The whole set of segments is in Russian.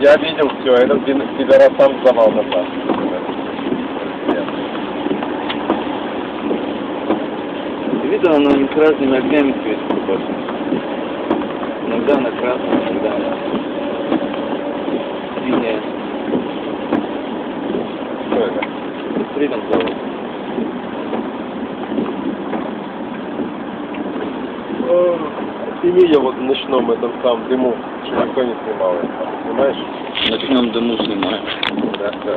Я видел все, этот пи- пидорас сам сдавал назад. Видно, оно не с разными огнями светит башня. Иногда на красном, иногда на синяя. Что это? Фридом завод. Сними я вот в ночном этом там дыму, что никто не снимал. Понимаешь? В ночном дыму снимаю. Да, да.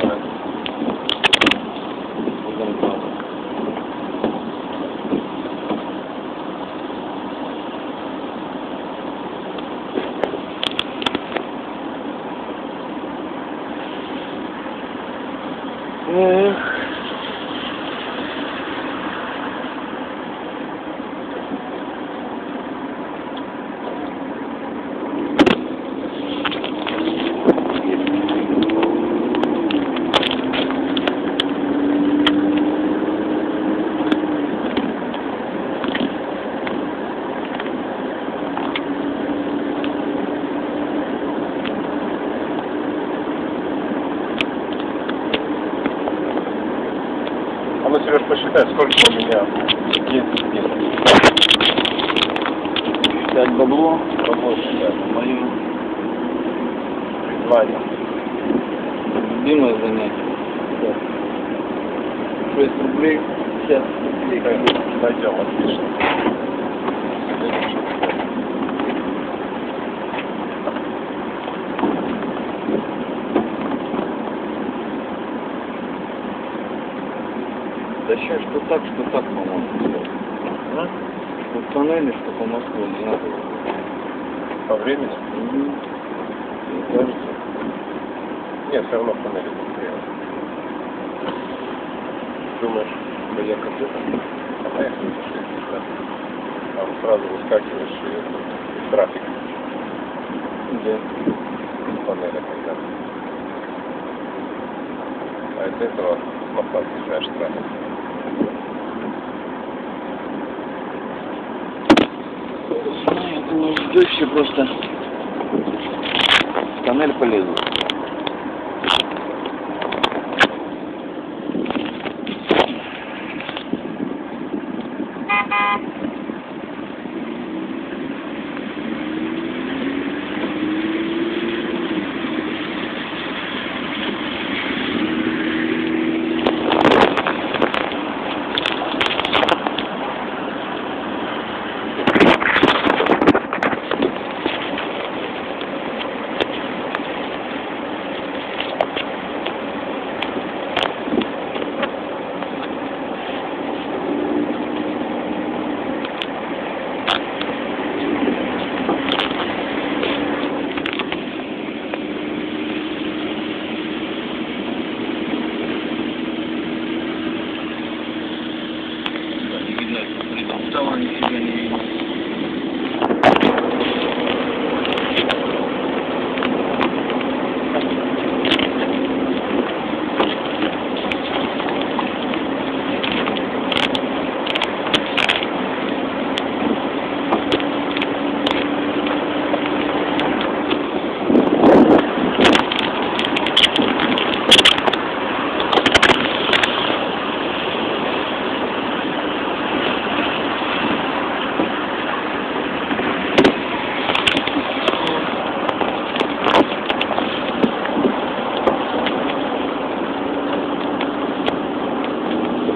Фридом завод. Эх. А ну, Сереж, посчитай, сколько у меня есть здесь. Считать бабло. Бабло считай. Мое Призвание. любимое занятие. 6 рублей 50 копеек. Найдем, отлично. Да сейчас что так, что так, по-моему. А? Что в тоннеле, что по Москве не надо. По времени? Мне кажется. Нет, все равно в тоннеле. Думаешь, доехать это? А поехали за 60, да. Там сразу выскакиваешь и трафик Где? в тоннеле когда. А из этого с моста съезжаешь трафик. Ждущий просто в тоннель полезу. Что Фридом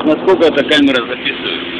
Насколько эта камера записывает?